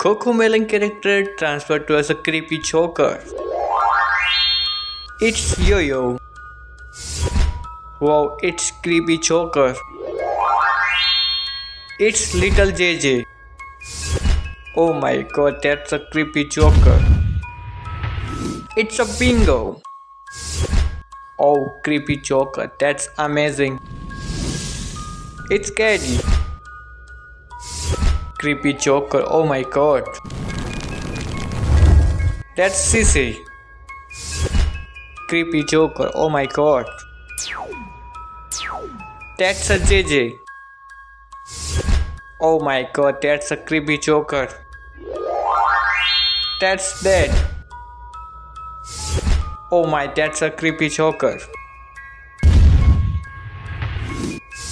Cocomelon character transferred to as a creepy Joker. It's Yo-Yo. Wow, it's creepy Joker. It's little JJ. Oh my god, that's a creepy Joker. It's a bingo. Oh, creepy Joker, that's amazing. It's Caddy. Creepy Joker, oh my god. That's Sissy. Creepy Joker, oh my god. That's a JJ. Oh my god, that's a creepy Joker. That's dead. Oh my, that's a creepy Joker.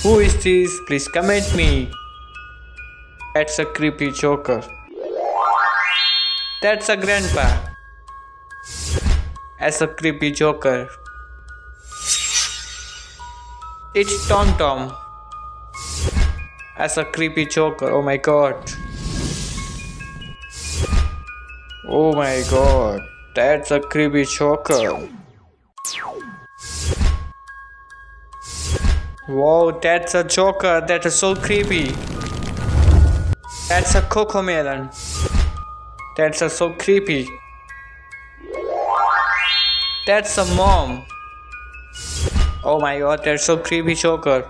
Who is this? Please comment me. That's a creepy Joker. That's a grandpa. As a creepy Joker. It's Tom Tom. As a creepy Joker. Oh my god. Oh my god. That's a creepy Joker. Wow, that's a Joker. That is so creepy. That's a Cocomelon. That's a so creepy. That's a mom. Oh my god, that's so creepy Joker.